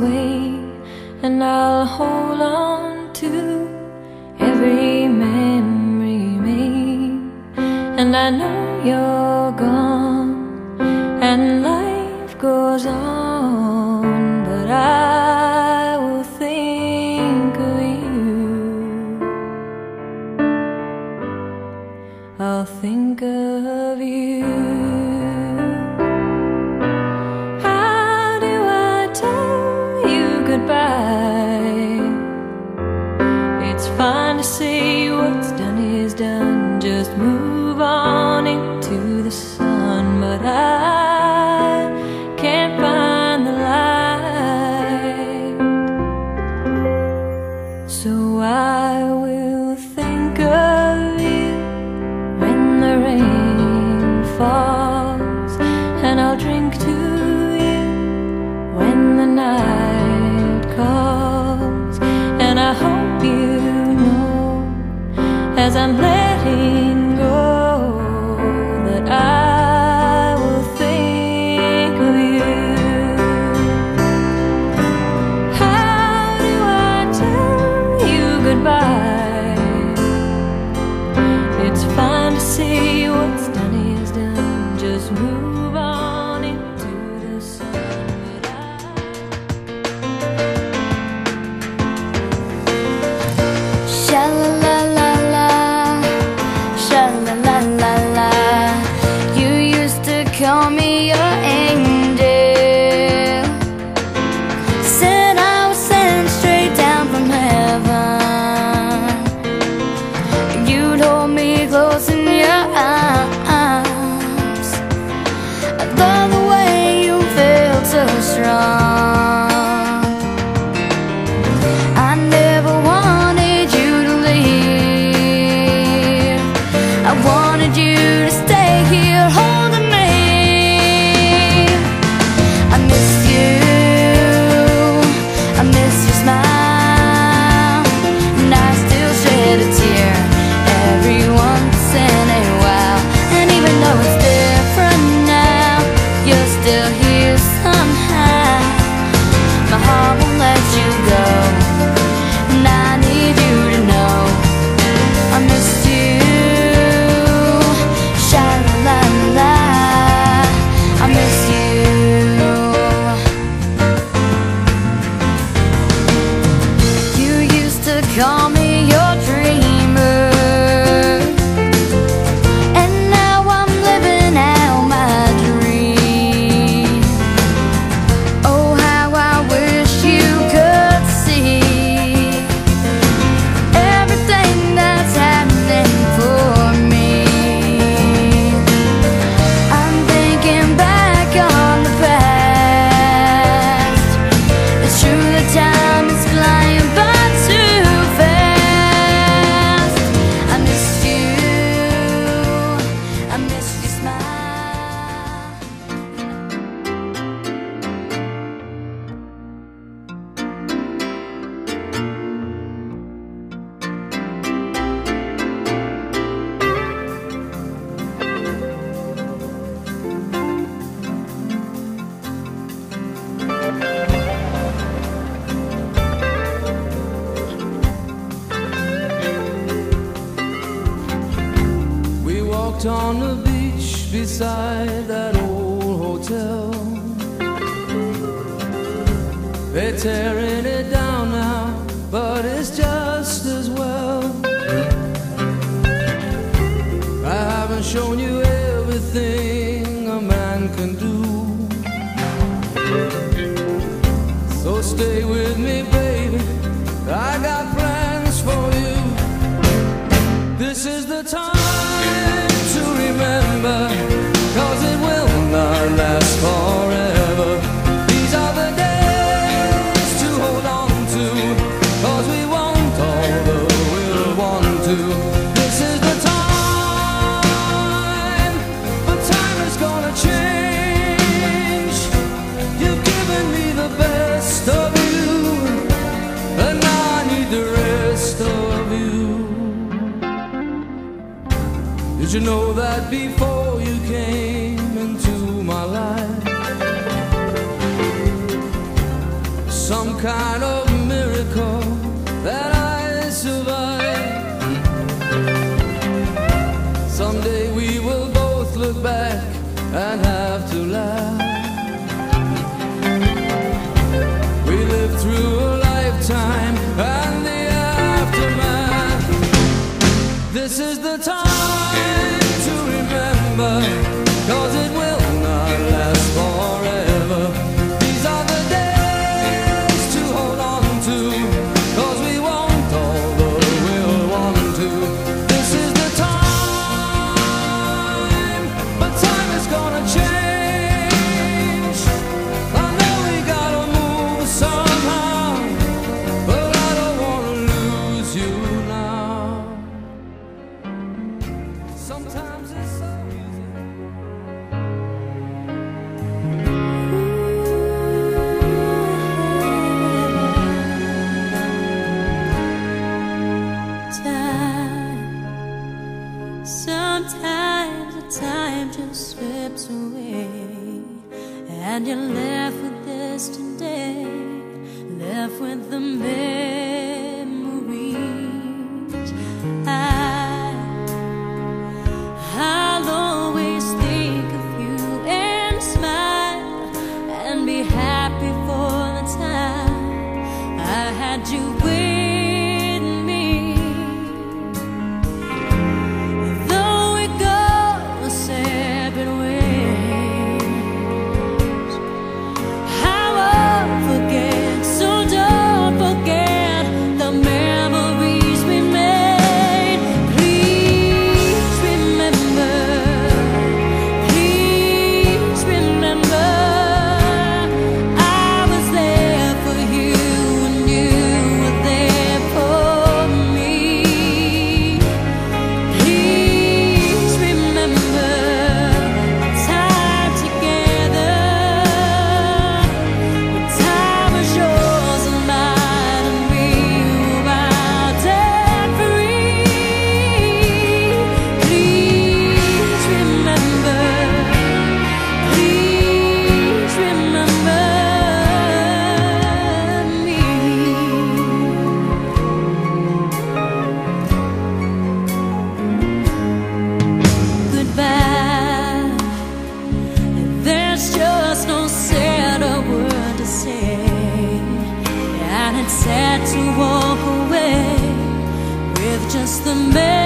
way and I'll hold on to every memory made. And I know you're gone. I'm blessed. inside that old hotel. They're tearing it down now, but it's just as well. I haven't shown you everything a man can do. So stay with me, baby. you know that before you came into my life? Some kind of miracle that I survived. Someday we will both look back and have Sometimes the time just slips away And you're left with yesterday Left with the memories. I, I'll always think of you and smile And be happy for the time I had you the man.